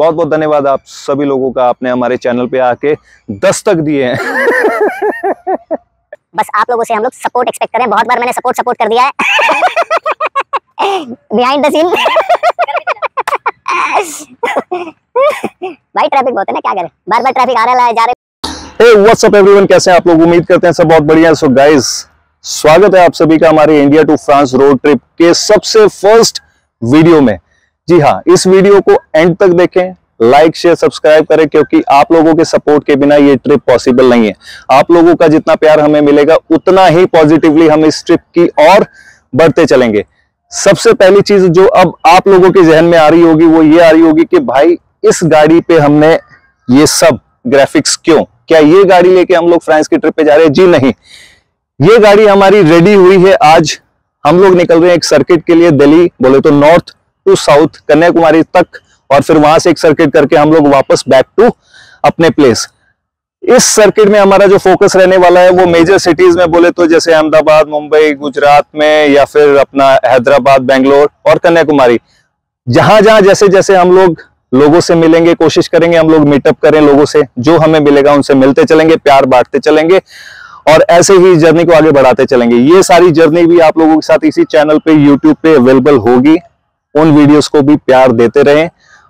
बहुत बहुत धन्यवाद आप सभी लोगों का आपने हमारे चैनल पे आके दस्तक दिए हैं। बस आप लोगों से हम लोग सपोर्ट एक्सपेक्ट करें। बहुत बार मैंने सपोर्ट सपोर्ट कर दिया है। बिहाइंड द सीन भाई ट्रैफ़िक बहुत है ना क्या करें? बार बार ट्रैफ़िक आ रहा है जा रहे हे। व्हाट्स अप एवरीवन कैसे हैं आप लोग? उम्मीद करते हैं सब बहुत बढ़िया सो गाइस स्वागत है आप सभी का हमारे India to France road trip के सबसे फ़र्स्ट वीडियो में। जी हाँ इस वीडियो को एंड तक देखें लाइक शेयर सब्सक्राइब करें, क्योंकि आप लोगों के सपोर्ट के बिना ये ट्रिप पॉसिबल नहीं है। आप लोगों का जितना प्यार हमें मिलेगा, उतना ही पॉजिटिवली हम इस ट्रिप की और बढ़ते चलेंगे। सबसे पहली चीज़ जो अब आप लोगों के जहन में आ रही होगी, वो ये आ रही होगी कि भाई, इस गाड़ी पे हमने ये सब ग्राफिक्स क्यों? क्या ये गाड़ी लेके हम लोग फ्रांस की ट्रिप पे जा रहे हैं? जी नहीं। ये गाड़ी हमारी रेडी हुई है आज। हम लोग निकल रहे हैं एक सर्किट के लिए दिल्ली, बोले तो नॉर्थ टू साउथ कन्याकुमारी तक और फिर वहाँ से एक सर्किट करके हम लोग वापस बैक टू अपने प्लेस इस सर्किट में हमारा जो फोकस रहने वाला है वो मेजर सिटीज़ में बोले तो जैसे अहमदाबाद, मुंबई, गुजरात में या फिर अपना हैदराबाद, बेंगलोर और कन्याकुमारी। जहाँ जहाँ जैसे जैसे हम लोग लोगों से मिलेंगे, कोशिश करेंगे हम लोग मीटअप करें लोगों से, जो हमें मिलेगा उनसे मिलते चलेंगे, प्यार बांटते चलेंगे और ऐसे ही जर्नी को आगे बढ़ाते चलेंगे। ये सारी जर्नी भी आप लोगों के साथ इसी चैनल पे यूट्यूब पे अवेलेबल होगी। उन वीडियोस को भी प्यार देते रहें।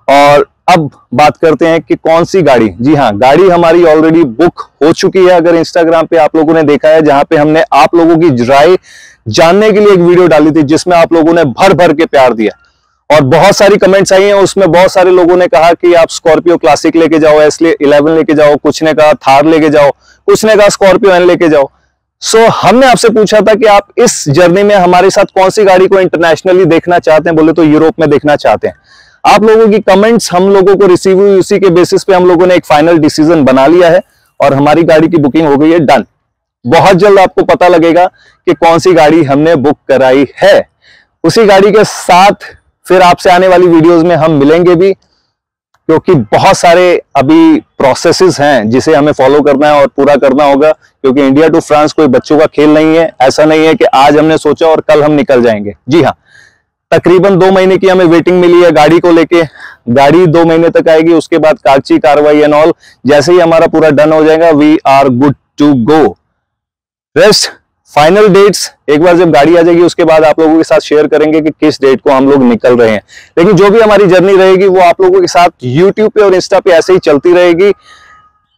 और अब बात करते हैं कि कौन सी गाड़ी? जी हाँ गाड़ी हमारी ऑलरेडी बुक हो चुकी है, अगर इंस्टाग्राम पे आप लोगों ने देखा है, जहाँ पे हमने आप लोगों की राय जानने के लिए एक वीडियो डाली थी, जिसमें आप लोगों ने भर भर के प्यार दिया। और बहुत सारी कमेंट्स आई हैं, उसमें बहुत सारे लोगों ने कहा कि आप स्कॉर्पियो क्लासिक लेके जाओ इसलिए इलेवन लेके जाओ, कुछ ने कहा थार लेके जाओ, कुछ ने कहा स्कॉर्पियो एन लेके जाओ। सो so, हमने आपसे पूछा था कि आप इस जर्नी में हमारे साथ कौन सी गाड़ी को इंटरनेशनली देखना चाहते हैं? बोले तो यूरोप में देखना चाहते हैं। आप लोगों की कमेंट्स हम लोगों को रिसीव हुई उसी के बेसिस पे हम लोगों ने एक फाइनल डिसीज़न बना लिया है और हमारी गाड़ी की बुकिंग हो गई है डन बहुत जल्द आपको पता लगेगा कि कौन सी गाड़ी हमने बुक कराई है। उसी गाड़ी के साथ फिर आपसे आने वाली वीडियोज़ में हम मिलेंगे भी। क्योंकि बहुत सारे अभी प्रोसेसेस हैं जिसे हमें फॉलो करना है और पूरा करना होगा, क्योंकि इंडिया टू फ्रांस कोई बच्चों का खेल नहीं है। ऐसा नहीं है कि आज हमने सोचा और कल हम निकल जाएँगे। जी हाँ तकरीबन दो महीने की हमें वेटिंग मिली है गाड़ी को लेके। गाड़ी दो महीने तक आएगी, उसके बाद कागची कार्रवाई एंड ऑल जैसे ही हमारा पूरा डन हो जाएगा we are good to go rest final dates एक बार जब गाड़ी आ जाएगी उसके बाद आप लोगों के साथ शेयर करेंगे कि किस डेट को हम लोग निकल रहे हैं। लेकिन जो भी हमारी जर्नी रहेगी वो आप लोगों के साथ यूट्यूब पे और इंस्टा पे ऐसे ही चलती रहेगी।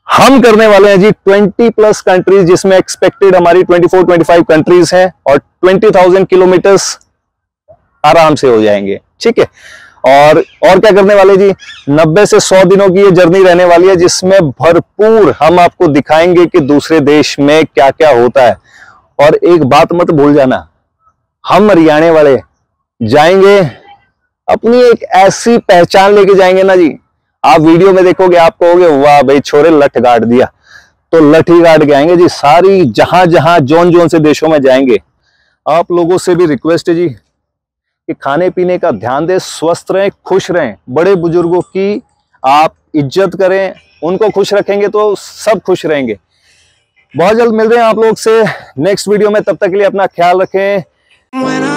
हम करने वाले हैं जी 20 प्लस कंट्रीज़ जिसमें एक्सपेक्टेड हमारी 24 25 कंट्रीज़ हैं और 20,000 किलोमीटर्स आराम से हो जाएँगे। ठीक है? और और क्या करने वाले जी? 90 से 100 दिनों की ये जर्नी रहने वाली है जिसमें भरपूर हम आपको दिखाएँगे कि दूसरे देश में क्या क्या होता है। और एक बात मत भूल जाना। हम हरियाणे वाले जाएँगे, अपनी एक ऐसी पहचान लेके जाएँगे ना जी। आप वीडियो में देखोगे, आप कहोगे, वाह भाई, छोरे, लठ गाड़ दिया। तो लठ गाड़ के आएँगे जी, सारी जहाँ जहाँ, जोन जोन से देशों में जाएँगे। आप लोगों से भी रिक्वेस्ट है जी, कि खाने पीने का ध्यान दें, स्वस्थ रहें, खुश रहें। बड़े बुज़ुर्गों की आप इज़्ज़त करें, उनको खुश रखेंगे तो सब खुश रहेंगे। बहुत जल्द मिलते हैं आप लोग से। नेक्स्ट वीडियो में तब तक के लिए अपना ख्याल रखें।